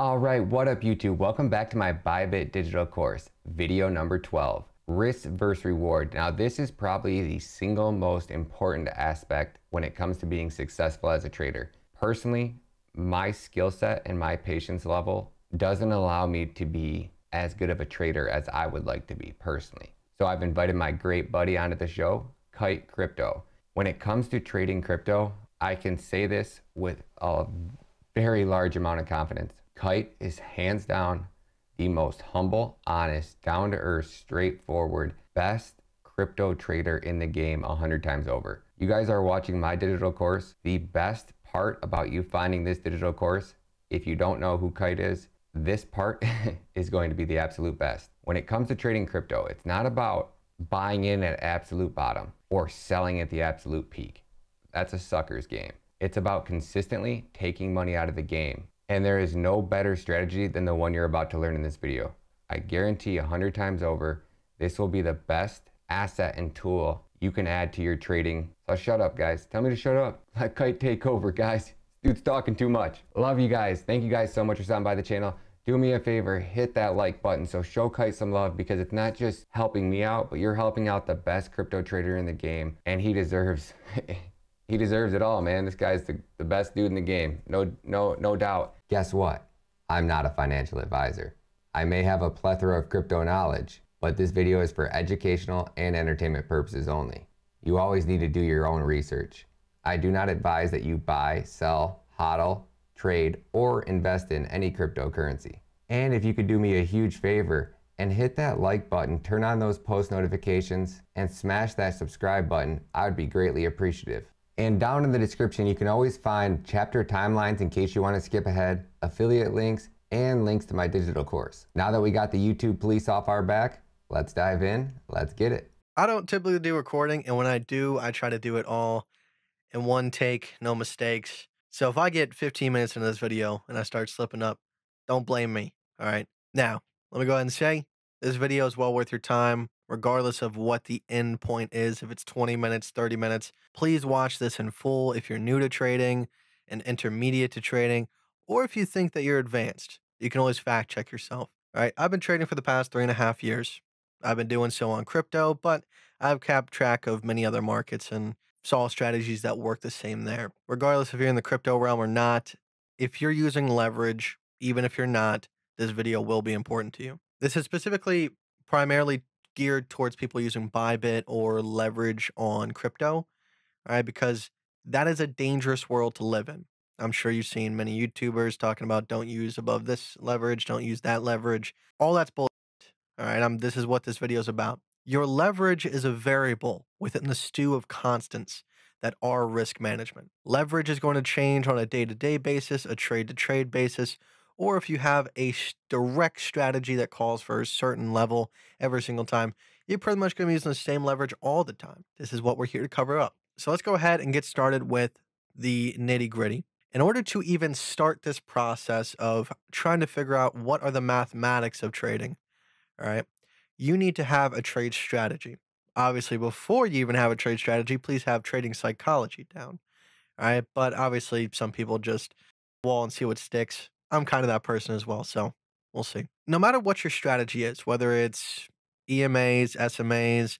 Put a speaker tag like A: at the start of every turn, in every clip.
A: All right, what up YouTube? Welcome back to my Bybit digital course, video number 12, risk versus reward. Now this is probably the single most important aspect when it comes to being successful as a trader. Personally, my skill set and my patience level doesn't allow me to be as good of a trader as I would like to be personally. So I've invited my great buddy onto the show, Kite Crypto. When it comes to trading crypto, I can say this with a very large amount of confidence. Kite is hands down the most humble, honest, down to earth, straightforward, best crypto trader in the game a hundred times over. You guys are watching my digital course. The best part about you finding this digital course, if you don't know who Kite is, this part is going to be the absolute best. When it comes to trading crypto, it's not about buying in at absolute bottom or selling at the absolute peak. That's a sucker's game. It's about consistently taking money out of the game and there is no better strategy than the one you're about to learn in this video. I guarantee a 100 times over, this will be the best asset and tool you can add to your trading. So shut up, guys. Tell me to shut up. Let Kite take over, guys. Dude's talking too much. Love you guys. Thank you guys so much for stopping by the channel. Do me a favor, hit that like button. So show Kite some love because it's not just helping me out, but you're helping out the best crypto trader in the game. And he deserves he deserves it all, man. This guy's the, the best dude in the game. No, no, no doubt. Guess what? I'm not a financial advisor. I may have a plethora of crypto knowledge, but this video is for educational and entertainment purposes only. You always need to do your own research. I do not advise that you buy, sell, hodl, trade, or invest in any cryptocurrency. And if you could do me a huge favor and hit that like button, turn on those post notifications, and smash that subscribe button, I would be greatly appreciative. And down in the description, you can always find chapter timelines in case you want to skip ahead, affiliate links, and links to my digital course. Now that we got the YouTube police off our back, let's dive in. Let's get it.
B: I don't typically do recording, and when I do, I try to do it all in one take, no mistakes. So if I get 15 minutes into this video and I start slipping up, don't blame me. All right. Now, let me go ahead and say this video is well worth your time regardless of what the end point is, if it's 20 minutes, 30 minutes. Please watch this in full if you're new to trading and intermediate to trading, or if you think that you're advanced. You can always fact check yourself. All right. I've been trading for the past three and a half years. I've been doing so on crypto, but I've kept track of many other markets and saw strategies that work the same there. Regardless if you're in the crypto realm or not, if you're using leverage, even if you're not, this video will be important to you. This is specifically primarily geared towards people using Bybit or leverage on crypto, right? Because that is a dangerous world to live in. I'm sure you've seen many YouTubers talking about don't use above this leverage, don't use that leverage. All that's bullshit. All right, I'm, this is what this video is about. Your leverage is a variable within the stew of constants that are risk management. Leverage is going to change on a day to day basis, a trade to trade basis, or if you have a direct strategy that calls for a certain level every single time, you're pretty much going to be using the same leverage all the time. This is what we're here to cover up. So let's go ahead and get started with the nitty gritty. In order to even start this process of trying to figure out what are the mathematics of trading, all right, you need to have a trade strategy. Obviously, before you even have a trade strategy, please have trading psychology down. All right. But obviously, some people just wall and see what sticks. I'm kind of that person as well. So we'll see. No matter what your strategy is, whether it's EMAs, SMAs,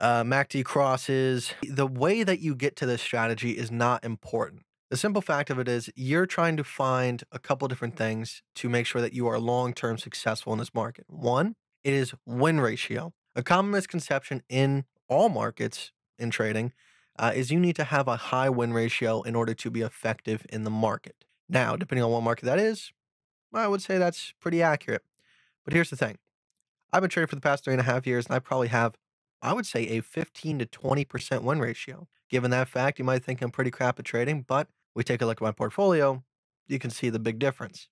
B: uh, MACD crosses, the way that you get to this strategy is not important. The simple fact of it is you're trying to find a couple different things to make sure that you are long term successful in this market. One, it is win ratio. A common misconception in all markets in trading uh, is you need to have a high win ratio in order to be effective in the market. Now, depending on what market that is, I would say that's pretty accurate. But here's the thing I've been trading for the past three and a half years, and I probably have, I would say, a 15 to 20% win ratio. Given that fact, you might think I'm pretty crap at trading, but we take a look at my portfolio, you can see the big difference.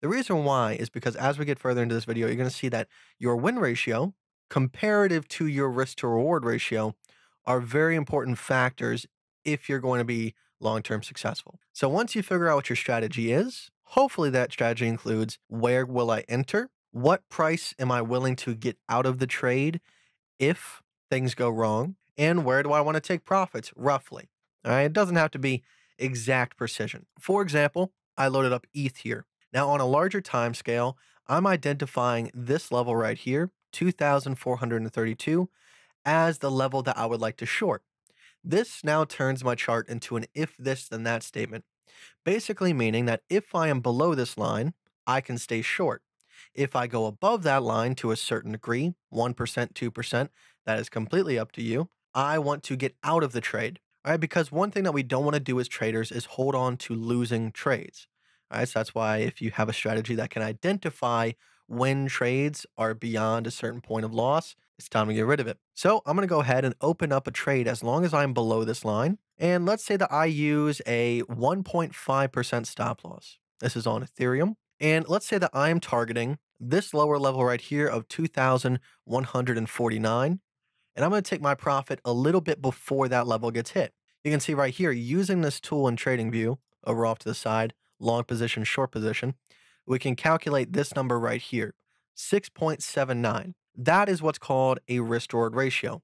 B: The reason why is because as we get further into this video, you're going to see that your win ratio, comparative to your risk to reward ratio, are very important factors if you're going to be long term successful. So once you figure out what your strategy is, hopefully that strategy includes where will I enter? What price am I willing to get out of the trade if things go wrong? And where do I want to take profits roughly? All right, it doesn't have to be exact precision. For example, I loaded up ETH here. Now, on a larger time scale, I'm identifying this level right here, 2,432, as the level that I would like to short. This now turns my chart into an if this then that statement, basically meaning that if I am below this line, I can stay short. If I go above that line to a certain degree, 1%, 2%, that is completely up to you. I want to get out of the trade. All right, because one thing that we don't want to do as traders is hold on to losing trades. All right, so that's why if you have a strategy that can identify when trades are beyond a certain point of loss, it's time to get rid of it. So I'm going to go ahead and open up a trade as long as I'm below this line. And let's say that I use a 1.5% stop loss. This is on Ethereum. And let's say that I am targeting this lower level right here of 2,149. And I'm going to take my profit a little bit before that level gets hit. You can see right here, using this tool in TradingView over off to the side, long position, short position, we can calculate this number right here, 6.79. That is what's called a risk reward ratio.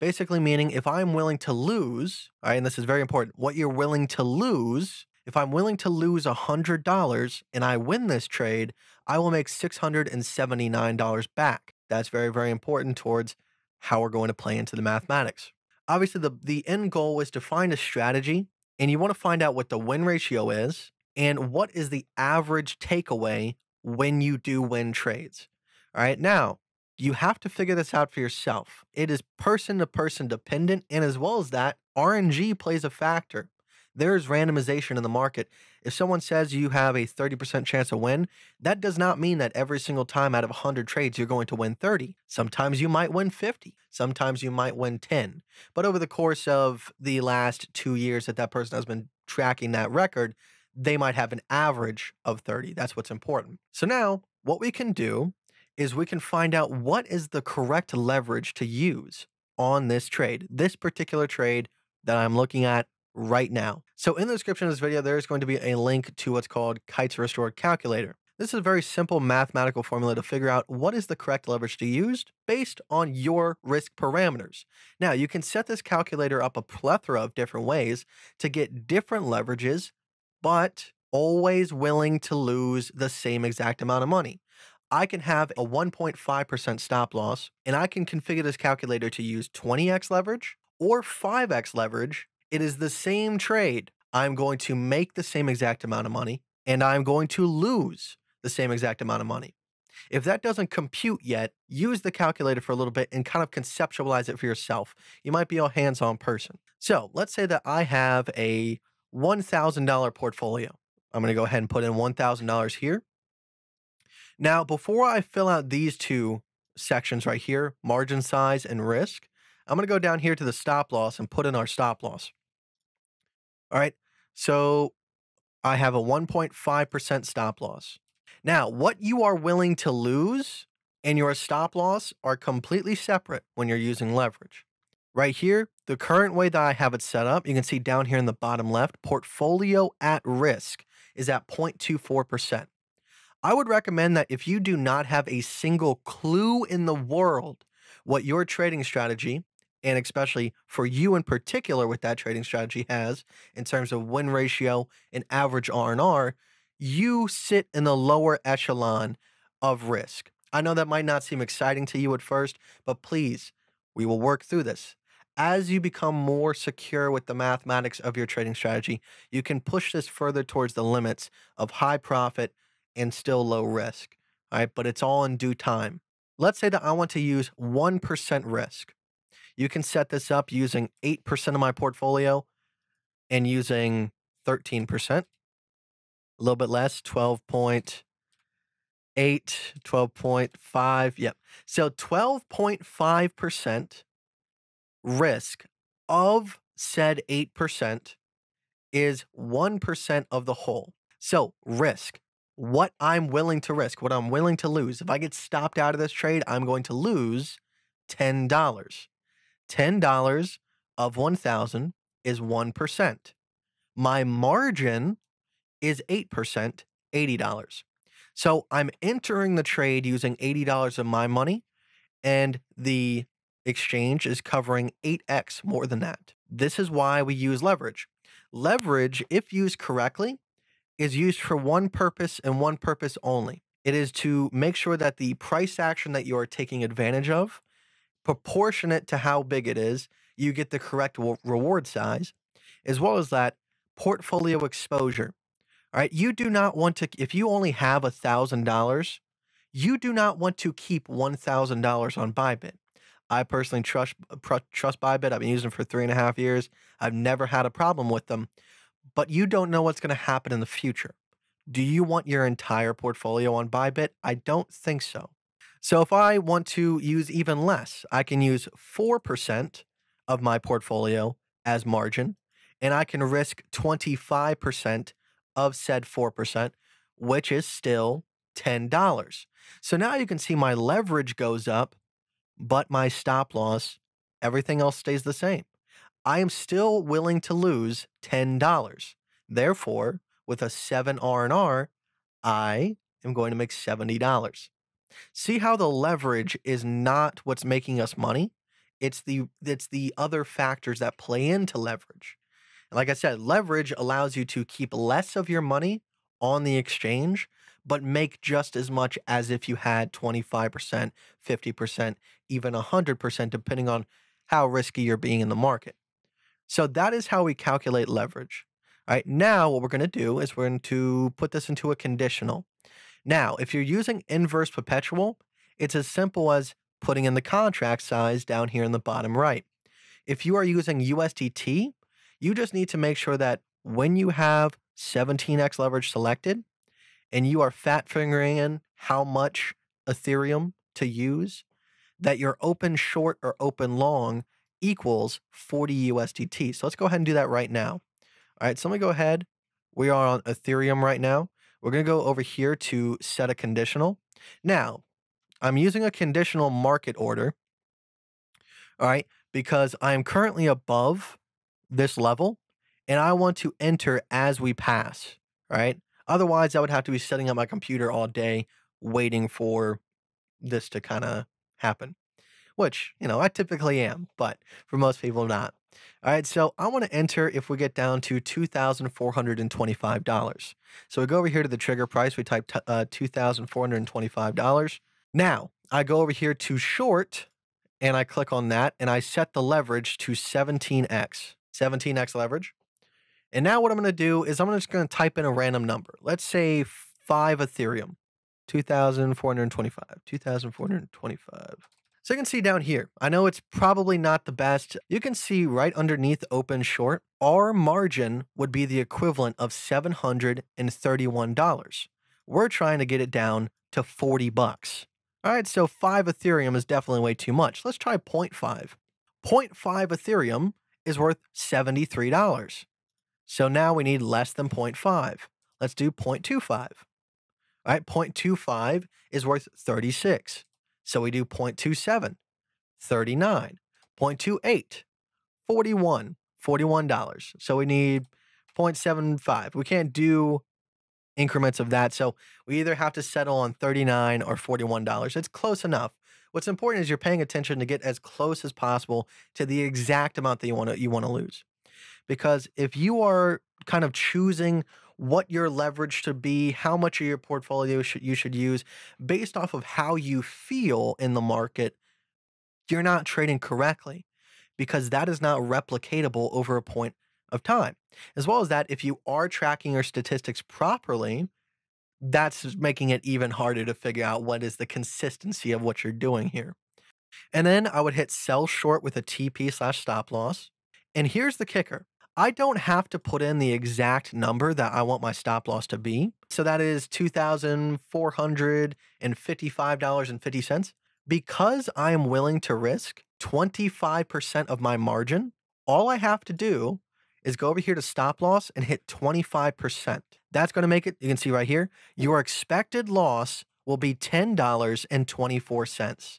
B: Basically meaning if I'm willing to lose, right, and this is very important, what you're willing to lose, if I'm willing to lose $100 and I win this trade, I will make $679 back. That's very, very important towards how we're going to play into the mathematics. Obviously, the, the end goal is to find a strategy and you want to find out what the win ratio is and what is the average takeaway when you do win trades. All right. Now, you have to figure this out for yourself. It is person to person dependent. And as well as that, RNG plays a factor. There's randomization in the market. If someone says you have a 30% chance to win, that does not mean that every single time out of 100 trades you're going to win 30. Sometimes you might win 50. Sometimes you might win 10. But over the course of the last two years that that person has been tracking that record, they might have an average of 30. That's what's important. So now what we can do is we can find out what is the correct leverage to use on this trade, this particular trade that I'm looking at right now. So in the description of this video, there is going to be a link to what's called Kites Reward Calculator. This is a very simple mathematical formula to figure out what is the correct leverage to use based on your risk parameters. Now, you can set this calculator up a plethora of different ways to get different leverages but always willing to lose the same exact amount of money. I can have a 1.5% stop loss, and I can configure this calculator to use 20x leverage or 5x leverage. It is the same trade. I'm going to make the same exact amount of money, and I'm going to lose the same exact amount of money. If that doesn't compute yet, use the calculator for a little bit and kind of conceptualize it for yourself. You might be a hands on person. So let's say that I have a $1,000 portfolio. I'm going to go ahead and put in $1,000 here. Now, before I fill out these two sections right here, margin size and risk, I'm going to go down here to the stop loss and put in our stop loss. All right. So I have a 1.5% stop loss. Now, what you are willing to lose and your stop loss are completely separate when you're using leverage. Right here, the current way that I have it set up, you can see down here in the bottom left, portfolio at risk is at 0.24%. I would recommend that if you do not have a single clue in the world what your trading strategy, and especially for you in particular what that trading strategy has in terms of win ratio and average R&R, you sit in the lower echelon of risk. I know that might not seem exciting to you at first, but please, we will work through this as you become more secure with the mathematics of your trading strategy, you can push this further towards the limits of high profit and still low risk. All right, but it's all in due time. Let's say that I want to use 1% risk. You can set this up using 8% of my portfolio and using 13%, a little bit less, 12.8, 12.5. Yep. So 12.5% risk of said 8% is 1% of the whole. So, risk, what I'm willing to risk, what I'm willing to lose. If I get stopped out of this trade, I'm going to lose $10. $10 of 1000 is 1%. My margin is 8%, $80. So I'm entering the trade using $80 of my money and the exchange is covering 8x more than that. This is why we use leverage. Leverage, if used correctly, is used for one purpose and one purpose only. It is to make sure that the price action that you are taking advantage of, proportionate to how big it is, you get the correct reward size, as well as that portfolio exposure. All right. You do not want to, if you only have a $1,000, you do not want to keep $1,000 on Bybit. I personally trust uh, trust Bybit. I've been using them for three and a half years. I've never had a problem with them, but you don't know what's going to happen in the future. Do you want your entire portfolio on Bybit? I don't think so. So if I want to use even less, I can use 4% of my portfolio as margin, and I can risk 25% of said 4%, which is still $10. So now you can see my leverage goes up, but my stop loss, everything else stays the same. I am still willing to lose $10. Therefore, with a 7 R&R, I am going to make $70. See how the leverage is not what's making us money? It's the it's the other factors that play into leverage. And like I said, leverage allows you to keep less of your money on the exchange, but make just as much as if you had 25%, 50%, even 100%, depending on how risky you're being in the market. So that is how we calculate leverage. All right, now what we're going to do is we're going to put this into a conditional. Now, if you're using inverse perpetual, it's as simple as putting in the contract size down here in the bottom right. If you are using USDT, you just need to make sure that when you have 17x leverage selected and you are fat fingering in how much Ethereum to use, that you're open short or open long equals 40 USDT. So let's go ahead and do that right now. All right, so let me go ahead. We are on Ethereum right now. We're going to go over here to set a conditional. Now, I'm using a conditional market order. All right, because I am currently above this level and I want to enter as we pass, right? Otherwise, I would have to be setting up my computer all day waiting for this to kind of happen, which, you know, I typically am, but for most people, not. All right, so I want to enter if we get down to $2,425. So we go over here to the trigger price, we type uh, $2,425. Now, I go over here to short and I click on that and I set the leverage to 17x, 17x leverage. And now what I'm going to do is I'm just going to type in a random number. Let's say 5 Ethereum, 2,425, 2,425. So you can see down here, I know it's probably not the best. You can see right underneath open short, our margin would be the equivalent of $731. We're trying to get it down to 40 bucks. All right, so 5 Ethereum is definitely way too much. Let's try 0.5. 0.5 Ethereum is worth $73. So now we need less than 0.5. Let's do 0.25. All right, 0.25 is worth 36. So we do 0.27, 39, 0.28, 41, $41. So we need 0.75. We can't do increments of that. So we either have to settle on 39 or $41. It's close enough. What's important is you're paying attention to get as close as possible to the exact amount that you want to you want to lose. Because if you are kind of choosing what your leverage should be, how much of your portfolio should you should use based off of how you feel in the market, you're not trading correctly because that is not replicatable over a point of time. As well as that, if you are tracking your statistics properly, that's making it even harder to figure out what is the consistency of what you're doing here. And then I would hit sell short with a TP slash stop loss. And here's the kicker I don't have to put in the exact number that I want my stop loss to be. So that is $2,455.50. Because I am willing to risk 25% of my margin, all I have to do is go over here to stop loss and hit 25%. That's going to make it, you can see right here, your expected loss will be $10.24.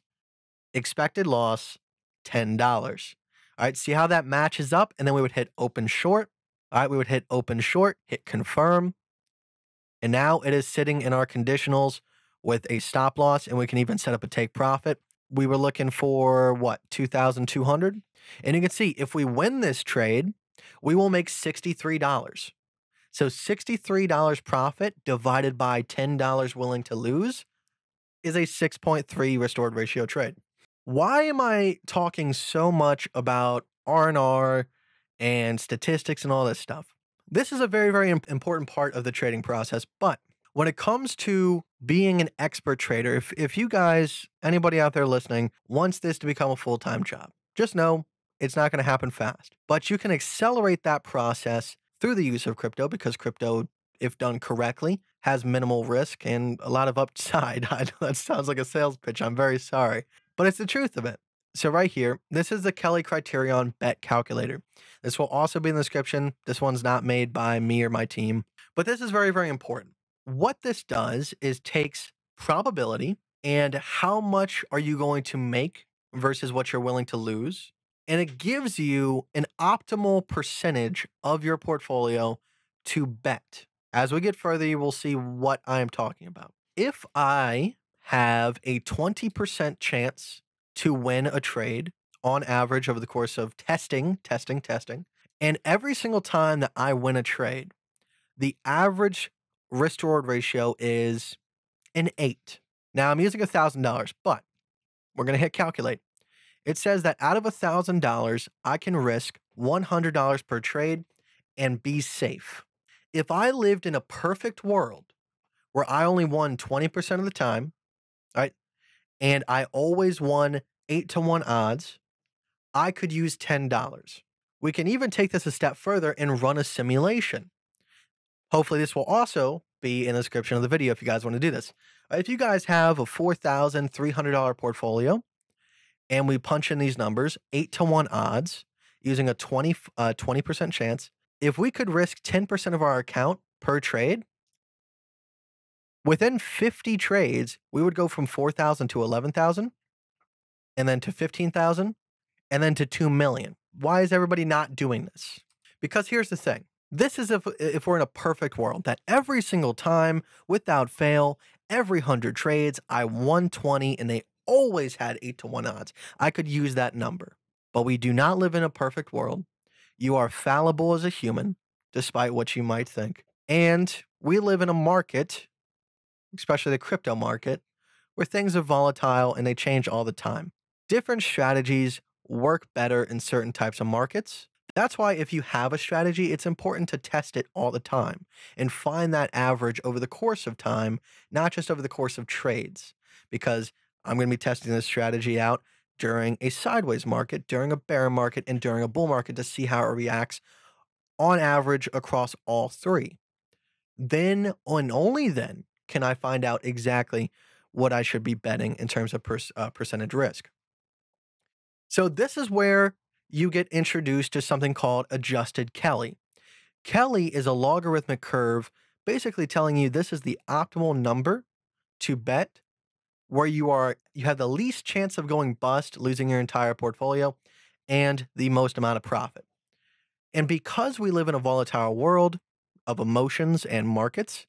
B: Expected loss, $10. All right, see how that matches up? And then we would hit open short. All right, we would hit open short, hit confirm. And now it is sitting in our conditionals with a stop loss, and we can even set up a take profit. We were looking for what, 2,200? And you can see if we win this trade, we will make $63. So $63 profit divided by $10 willing to lose is a 6.3 risk reward ratio trade. Why am I talking so much about R&R and statistics and all this stuff? This is a very, very important part of the trading process. But when it comes to being an expert trader, if, if you guys, anybody out there listening, wants this to become a full time job, just know it's not going to happen fast. But you can accelerate that process through the use of crypto because crypto, if done correctly, has minimal risk and a lot of upside. I know that sounds like a sales pitch. I'm very sorry, but it's the truth of it. So right here, this is the Kelly Criterion bet calculator. This will also be in the description. This one's not made by me or my team, but this is very, very important. What this does is takes probability and how much are you going to make versus what you're willing to lose. And it gives you an optimal percentage of your portfolio to bet. As we get further, you will see what I'm talking about. If I have a 20% chance to win a trade on average over the course of testing, testing, testing. And every single time that I win a trade, the average risk reward ratio is an eight. Now I'm using $1,000, but we're going to hit calculate. It says that out of $1,000, I can risk $100 per trade and be safe. If I lived in a perfect world where I only won 20% of the time, right, and I always won eight to one odds, I could use $10. We can even take this a step further and run a simulation. Hopefully, this will also be in the description of the video if you guys want to do this. If you guys have a $4,300 portfolio and we punch in these numbers, eight to one odds, using a 20, uh, 20% chance, if we could risk 10% of our account per trade, Within 50 trades, we would go from 4,000 to 11,000 and then to 15,000 and then to 2 million. Why is everybody not doing this? Because here's the thing. This is if if we're in a perfect world that every single time without fail, every 100 trades I won 20 and they always had 8 to 1 odds. I could use that number. But we do not live in a perfect world. You are fallible as a human despite what you might think. And we live in a market especially the crypto market, where things are volatile and they change all the time. Different strategies work better in certain types of markets. That's why if you have a strategy, it's important to test it all the time and find that average over the course of time, not just over the course of trades. Because I'm going to be testing this strategy out during a sideways market, during a bear market, and during a bull market to see how it reacts on average across all three. Then, and only then, can I find out exactly what I should be betting in terms of per, uh, percentage risk? So, this is where you get introduced to something called adjusted Kelly. Kelly is a logarithmic curve basically telling you this is the optimal number to bet where you are you have the least chance of going bust, losing your entire portfolio and the most amount of profit. And because we live in a volatile world of emotions and markets,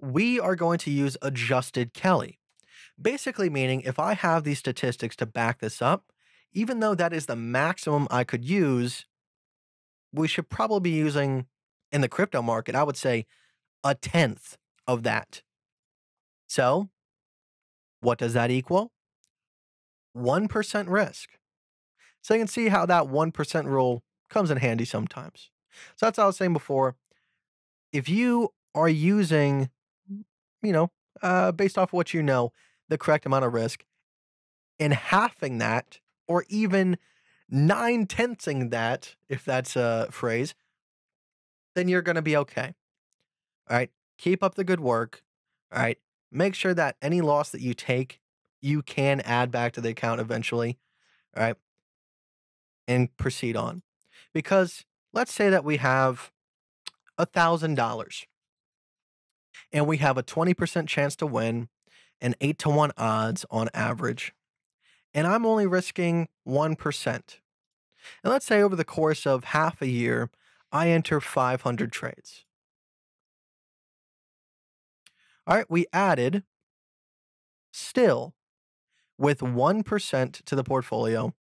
B: we are going to use adjusted Kelly. Basically, meaning if I have these statistics to back this up, even though that is the maximum I could use, we should probably be using in the crypto market, I would say a tenth of that. So, what does that equal? 1% risk. So, you can see how that 1% rule comes in handy sometimes. So, that's what I was saying before. If you are using you know, uh, based off what you know, the correct amount of risk, and halving that, or even nine tenthsing that, if that's a phrase, then you're going to be okay. All right. Keep up the good work. All right. Make sure that any loss that you take, you can add back to the account eventually. All right. And proceed on. Because let's say that we have a thousand dollars and we have a 20% chance to win and 8 to 1 odds on average. And I'm only risking 1%. And let's say over the course of half a year, I enter 500 trades. All right, we added still with 1% to the portfolio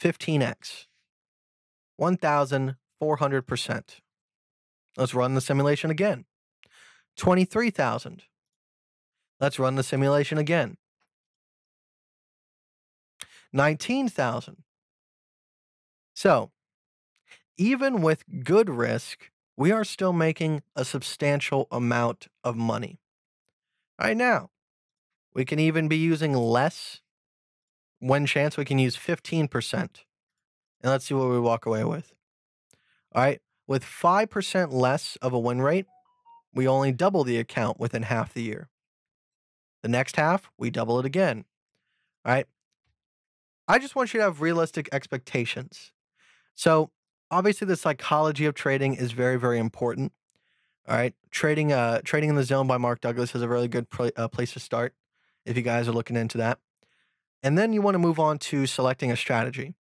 B: 15x. 1,000 400%. Let's run the simulation again. 23,000. Let's run the simulation again. 19,000. So, even with good risk, we are still making a substantial amount of money. Right now, we can even be using less. When chance, we can use 15%. And let's see what we walk away with. All right. With 5% less of a win rate, we only double the account within half the year. The next half, we double it again. All right. I just want you to have realistic expectations. So, obviously, the psychology of trading is very, very important. All right. Trading, uh, trading in the zone by Mark Douglas is a really good uh, place to start if you guys are looking into that. And then you want to move on to selecting a strategy.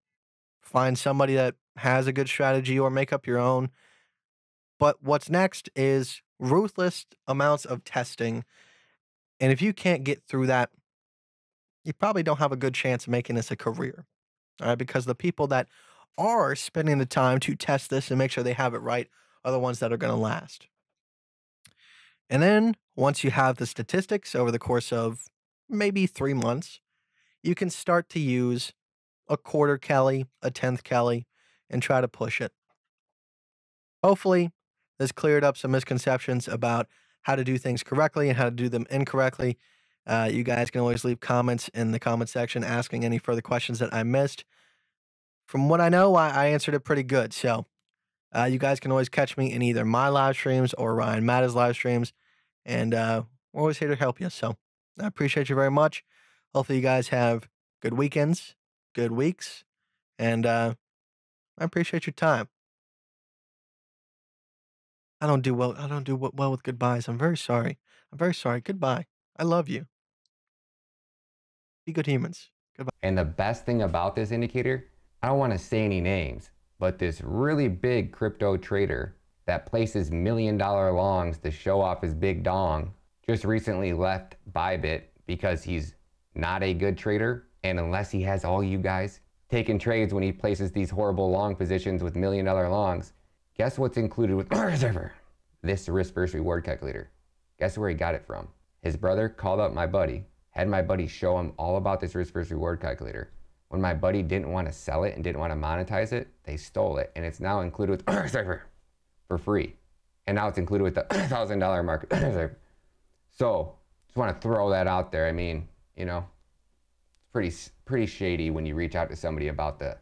B: Find somebody that has a good strategy or make up your own. But what's next is ruthless amounts of testing. And if you can't get through that, you probably don't have a good chance of making this a career. All right. Because the people that are spending the time to test this and make sure they have it right are the ones that are going to last. And then once you have the statistics over the course of maybe three months, you can start to use a quarter Kelly, a tenth Kelly, and try to push it. Hopefully, this cleared up some misconceptions about how to do things correctly and how to do them incorrectly. Uh, you guys can always leave comments in the comment section asking any further questions that I missed. From what I know, I, I answered it pretty good. So uh, you guys can always catch me in either my live streams or Ryan Matta's live streams. And uh, we're always here to help you. So I appreciate you very much. Hopefully, you guys have good weekends, good weeks, and uh, I appreciate your time. I don't do well. I don't do well with goodbyes. I'm very sorry. I'm very sorry. Goodbye. I love you. Be good humans. Goodbye.
A: And the best thing about this indicator, I don't want to say any names, but this really big crypto trader that places million dollar longs to show off his big dong just recently left Bybit because he's not a good trader. And unless he has all you guys taking trades when he places these horrible long positions with million dollar longs, guess what's included with Reserver? This risk versus reward calculator. Guess where he got it from? His brother called up my buddy, had my buddy show him all about this risk versus reward calculator. When my buddy didn't want to sell it and didn't want to monetize it, they stole it. And it's now included with Reserver for free. And now it's included with the $1,000 market. So just want to throw that out there. I mean, you know, pretty pretty shady when you reach out to somebody about the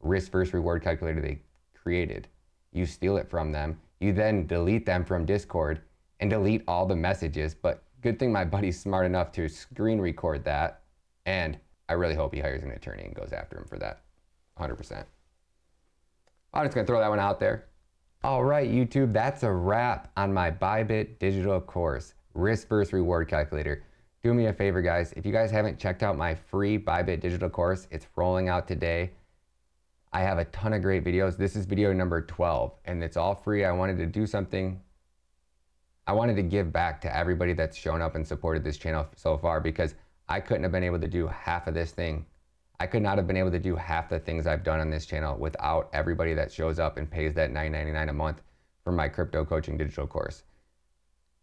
A: risk versus reward calculator they created. You steal it from them. You then delete them from Discord and delete all the messages. But good thing my buddy's smart enough to screen record that. And I really hope he hires an attorney and goes after him for that 100%. I'm just going to throw that one out there. All right, YouTube, that's a wrap on my Bybit digital course risk versus reward calculator. Do me a favor, guys. If you guys haven't checked out my free Bybit digital course, it's rolling out today. I have a ton of great videos. This is video number 12, and it's all free. I wanted to do something. I wanted to give back to everybody that's shown up and supported this channel so far because I couldn't have been able to do half of this thing. I could not have been able to do half the things I've done on this channel without everybody that shows up and pays that $9.99 a month for my crypto coaching digital course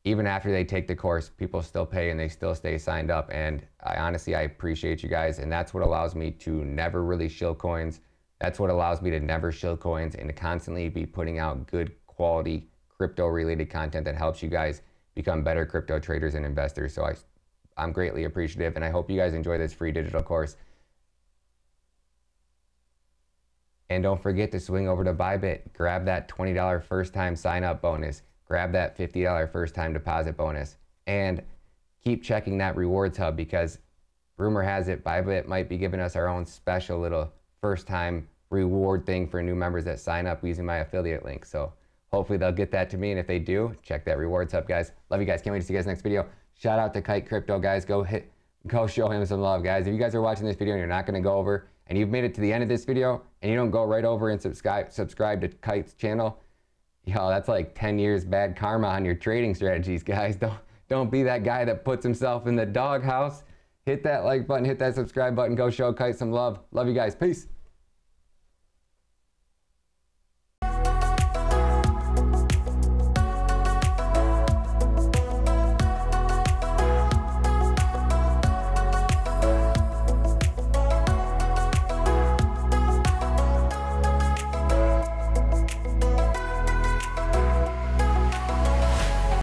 A: even after they take the course, people still pay and they still stay signed up. And I honestly, I appreciate you guys. And that's what allows me to never really shill coins. That's what allows me to never shill coins and to constantly be putting out good quality crypto related content that helps you guys become better crypto traders and investors. So I, I'm greatly appreciative and I hope you guys enjoy this free digital course. And don't forget to swing over to Bybit, grab that $20 first time sign up bonus grab that $50 first time deposit bonus and keep checking that rewards hub because rumor has it Bybit might be giving us our own special little first time reward thing for new members that sign up using my affiliate link. So hopefully they'll get that to me. And if they do, check that rewards hub, guys. Love you guys. Can't wait to see you guys next video. Shout out to Kite Crypto, guys. Go hit, go show him some love, guys. If you guys are watching this video and you're not going to go over and you've made it to the end of this video and you don't go right over and subscribe, subscribe to Kite's channel, yo, that's like 10 years bad karma on your trading strategies, guys. Don't don't be that guy that puts himself in the doghouse. Hit that like button, hit that subscribe button, go show Kite some love. Love you guys. Peace.